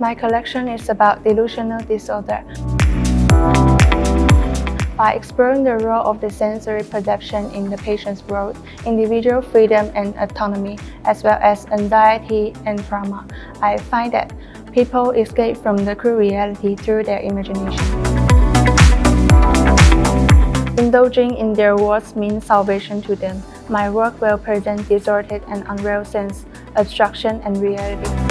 My collection is about delusional disorder. By exploring the role of the sensory perception in the patient's world, individual freedom and autonomy, as well as anxiety and trauma, I find that people escape from the cruel reality through their imagination. Indulging in their words means salvation to them. My work will present distorted and unreal sense, abstraction, and reality.